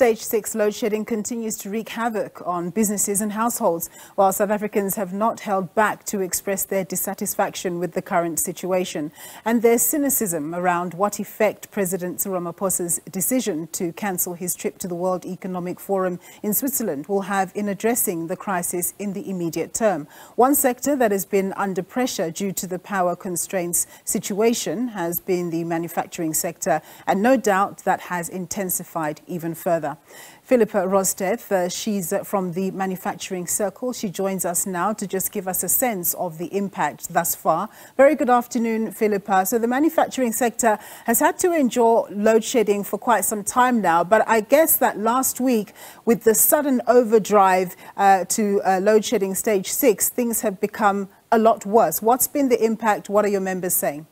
stage six load shedding continues to wreak havoc on businesses and households, while South Africans have not held back to express their dissatisfaction with the current situation and their cynicism around what effect President Ramaphosa's decision to cancel his trip to the World Economic Forum in Switzerland will have in addressing the crisis in the immediate term. One sector that has been under pressure due to the power constraints situation has been the manufacturing sector, and no doubt that has intensified even even further. Philippa Rodseth, uh, she's uh, from the manufacturing circle. She joins us now to just give us a sense of the impact thus far. Very good afternoon, Philippa. So the manufacturing sector has had to endure load shedding for quite some time now, but I guess that last week with the sudden overdrive uh, to uh, load shedding stage six, things have become a lot worse. What's been the impact? What are your members saying?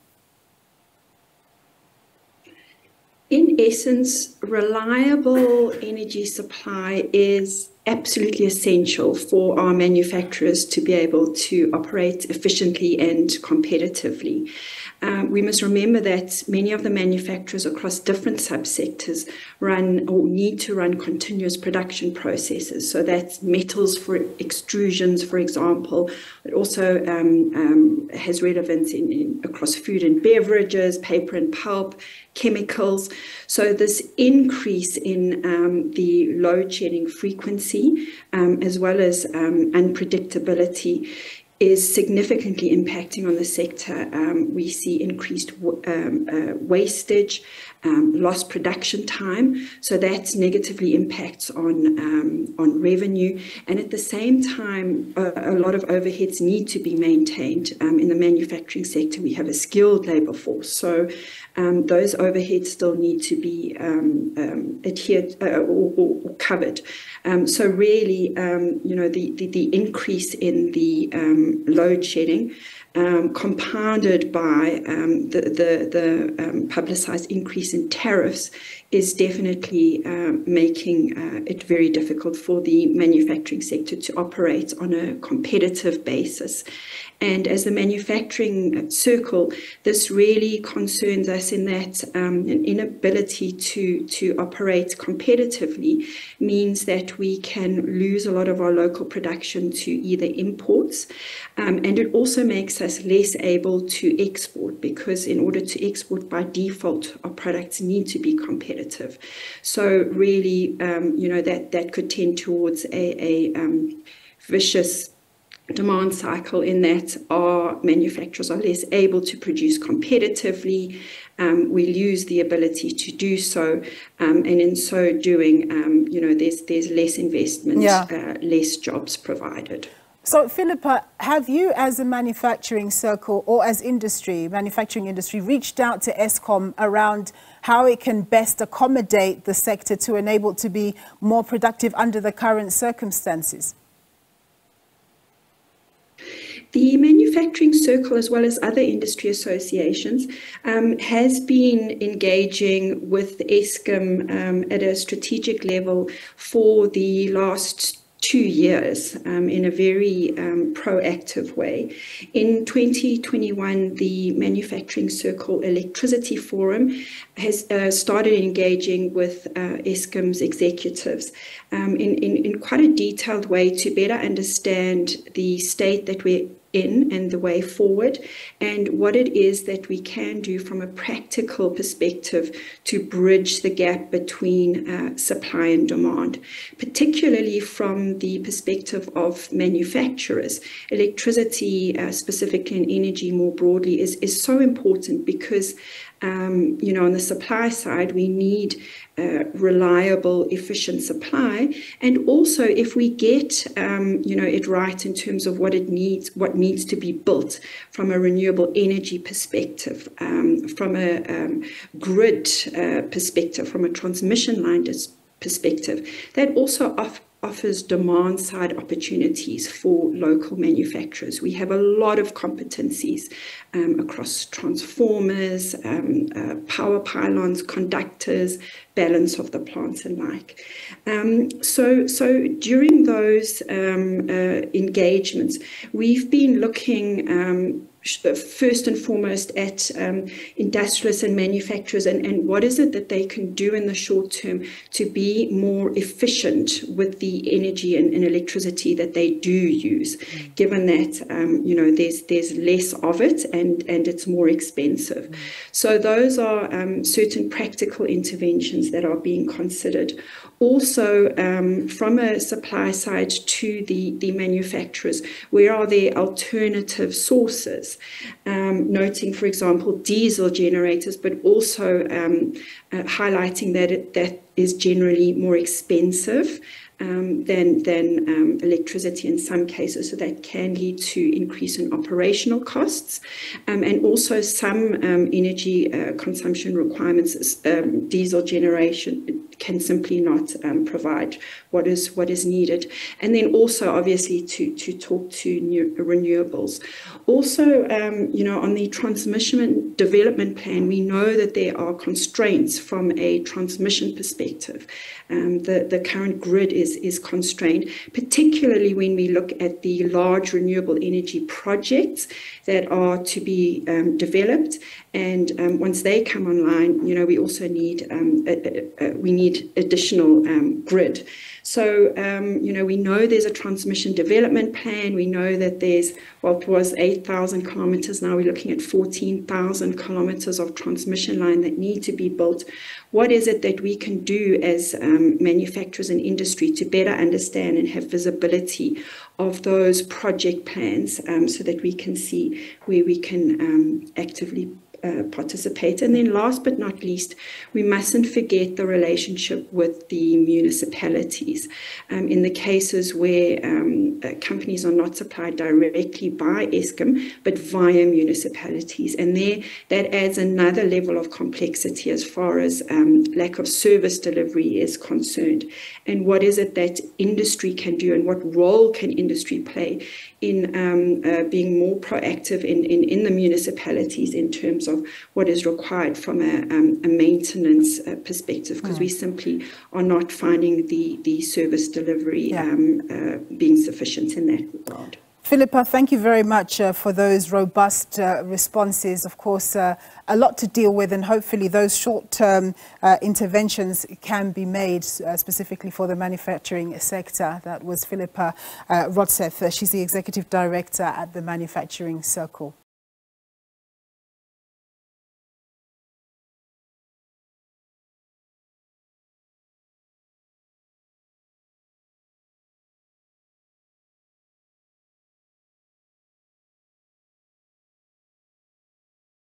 In essence, reliable energy supply is absolutely essential for our manufacturers to be able to operate efficiently and competitively. Um, we must remember that many of the manufacturers across different subsectors run or need to run continuous production processes. So that's metals for extrusions, for example. It also um, um, has relevance in, in, across food and beverages, paper and pulp, chemicals. So this increase in um, the load shedding frequency, um, as well as um, unpredictability, is significantly impacting on the sector. Um, we see increased um, uh, wastage, um, lost production time, so that negatively impacts on um, on revenue. And at the same time, a, a, lot of overheads need to be maintained. Um, in the manufacturing sector, we have a skilled labour force, so um, those overheads still need to be adhered uh, or, or, covered. so really, you know, the, the, the increase in the load shedding, um, compounded by um, the, the, the um, publicized increase in tariffs, is definitely uh, making uh, it very difficult for the manufacturing sector to operate on a competitive basis. And as a manufacturing circle, this really concerns us in that um, an inability to, to operate competitively means that we can lose a lot of our local production to either imports, um, and it also makes us less able to export because in order to export by default, our products need to be competitive. So really, um, you know, that, that could tend towards a, a um, vicious demand cycle in that our manufacturers are less able to produce competitively. Um, we lose the ability to do so, um, and in so doing, um, you know, there's there's less investment, yeah. uh, less jobs provided. So, Philippa, have you, as a manufacturing circle or as industry, manufacturing industry, reached out to Eskom around how it can best accommodate the sector to enable it to be more productive under the current circumstances? The manufacturing circle, as well as other industry associations, um, has been engaging with Eskom um, at a strategic level for the last two years um, in a very um, proactive way. In 2021, the Manufacturing Circle Electricity Forum has uh, started engaging with uh, Eskom's executives um, in, in, in quite a detailed way to better understand the state that we're in and the way forward, and what it is that we can do from a practical perspective to bridge the gap between uh, supply and demand, particularly from the perspective of manufacturers. Electricity, uh, specifically and energy more broadly, is, is so important because um, you know, on the supply side, we need uh, reliable, efficient supply, and also if we get, um, you know, it right in terms of what it needs, what needs to be built from a renewable energy perspective, um, from a um, grid uh, perspective, from a transmission line perspective, that also off- offers demand side opportunities for local manufacturers. We have a lot of competencies um, across transformers, um, uh, power pylons, conductors, balance of the plants and like. Um, so, so during those um, uh, engagements, we've been looking um, first and foremost at um, industrialists and manufacturers and, and what is it that they can do in the short term to be more efficient with the energy and, and electricity that they do use, given that um, you know there's there's less of it and and it's more expensive. So those are um, certain practical interventions that are being considered. Also, um, from a supply side to the, the manufacturers, where are there alternative sources? Um, noting, for example, diesel generators, but also um, uh, highlighting that it, that is generally more expensive um, than, than um, electricity in some cases. So that can lead to increase in operational costs um, and also some energy uh, consumption requirements, diesel generation can simply not um, provide what is what is needed. And then also obviously to, to talk to new renewables. Also, you know, on the transmission development plan, we know that there are constraints from a transmission perspective. the, the current grid is is, is constrained, particularly when we look at the large renewable energy projects that are to be um, developed. And um, once they come online, you know, we also need um, a, a, a, we need additional um, grid. So, um, you know, we know there's a transmission development plan. We know that there's what was 8,000 kilometers. Now we're looking at 14,000 kilometers of transmission line that need to be built. What is it that we can do as um, manufacturers and industry to better understand and have visibility of those project plans um, so that we can see where we can um, actively uh, participate. And then, last but not least, we mustn't forget the relationship with the municipalities. Um, in the cases where um, uh, companies are not supplied directly by Eskom, but via municipalities. And there, that adds another level of complexity as far as um, lack of service delivery is concerned. And what is it that industry can do, and what role can industry play in um, uh, being more proactive in, in, in the municipalities in terms of what is required from a, um, a maintenance uh, perspective, because mm. we simply are not finding the, the service delivery yeah. um, uh, being sufficient in that regard. Philippa, thank you very much uh, for those robust uh, responses. Of course, uh, a lot to deal with, and hopefully those short-term uh, interventions can be made uh, specifically for the manufacturing sector. That was Philippa uh, Rodseth. she's the Executive Director at the Manufacturing Circle.